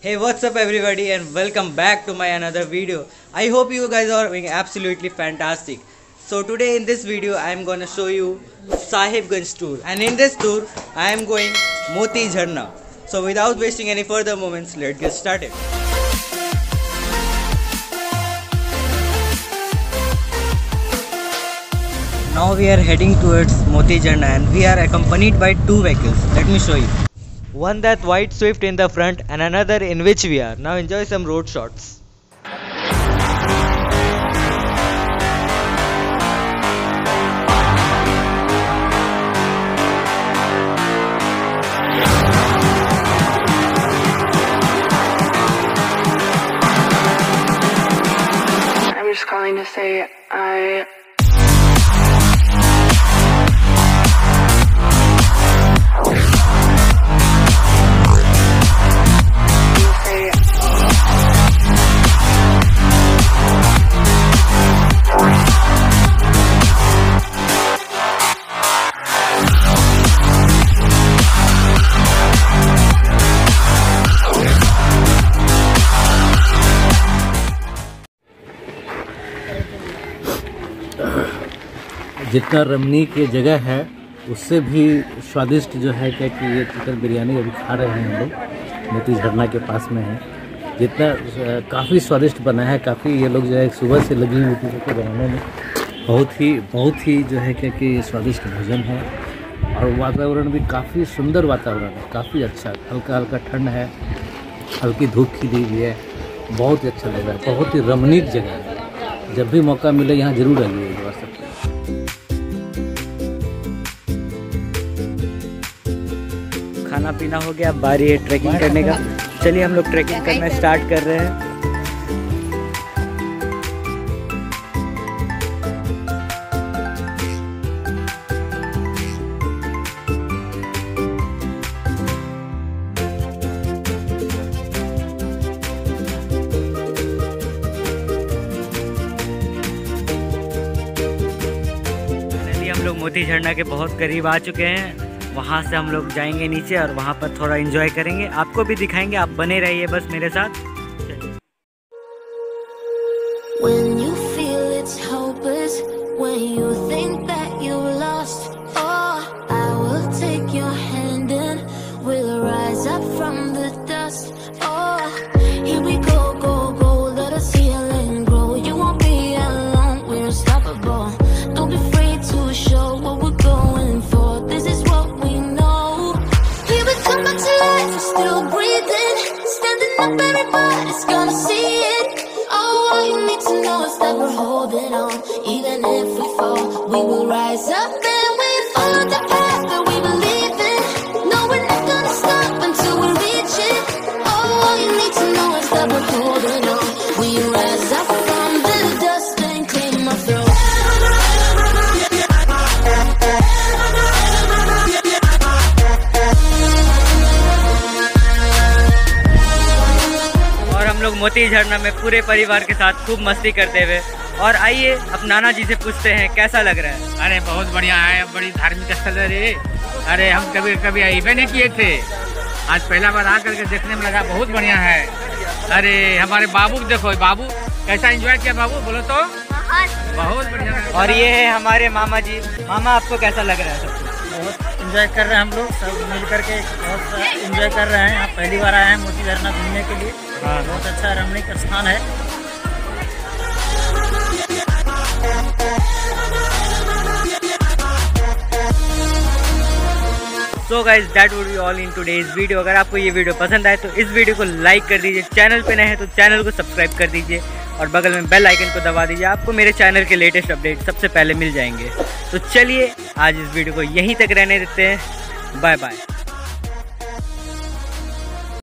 Hey what's up everybody and welcome back to my another video. I hope you guys are doing absolutely fantastic. So today in this video I am gonna show you Sahibganj tour and in this tour I am going Moti Jharna. So without wasting any further moments let's get started. Now we are heading towards Moti Jharna and we are accompanied by two vehicles. Let me show you. One that white swift in the front and another in which we are. Now enjoy some road shots. I'm just calling to say I जितना रमणीक ये जगह है, उससे भी स्वादिष्ट जो है क्या कि ये चिकन बिरयानी अभी खा रहे हैं हम लोग। मोती झरना के पास में है। जितना काफ़ी स्वादिष्ट बना है, काफ़ी ये लोग जो है सुबह से लगी हुई चीज़ों को बनाने में बहुत ही बहुत ही जो है क्या कि स्वादिष्ट भोजन है। और वातावरण भी काफ़ी सुंदर वातावरण है, काफ़ी अच्छा। हल्का हल्का ठंड है, हल्की धूप खिली हुई है, बहुत ही अच्छा लग रहा है, बहुत ही रमणीक जगह है। जब भी मौका मिले, यहाँ ज़रूर आइए। खाना पीना हो गया अब बारी है ट्रैकिंग करने का। चलिए हम लोग ट्रैकिंग करना स्टार्ट कर रहे हैं। फाइनली हम लोग मोती झरना के बहुत करीब आ चुके हैं। वहाँ से हम लोग जाएँगे नीचे और वहाँ पर थोड़ा इन्जॉय करेंगे। आपको भी दिखाएँगे आप बने रहिए बस मेरे साथ। When you feel it's hopeless, when you think Even if we fall, we will rise up लोग मोती झरना में पूरे परिवार के साथ खूब मस्ती करते हुए। और आइए अब नाना जी से पूछते हैं कैसा लग रहा है? अरे बहुत बढ़िया है बड़ी धार्मिक स्थल है रे। अरे हम कभी कभी आइबे नहीं किए थे। आज पहला बार आकर के देखने में लगा बहुत बढ़िया है। अरे हमारे बाबू देखो बाबू कैसा एंजॉय किया बाबू बोलो तो। बहुत। बढ़िया। और ये है हमारे मामा जी। मामा आपको कैसा लग रहा है? सब बहुत एंजॉय कर रहे हैं हम लोग सब मिल करके बहुत एंजॉय कर रहे हैं। यहाँ पहली बार आए हैं मोती झरना घूमने के लिए। बहुत अच्छा रमणीक स्थान है। So guys that would be all in today's video अगर आपको ये वीडियो पसंद आए तो इस वीडियो को लाइक कर दीजिए। चैनल पे नए हैं तो चैनल को सब्सक्राइब कर दीजिए। और बगल में बेल आइकन को दबा दीजिए। आपको मेरे चैनल के लेटेस्ट अपडेट सबसे पहले मिल जाएँगे। तो चलिए, आज इस वीडियो को यहीं तक रहने देते हैं। Bye bye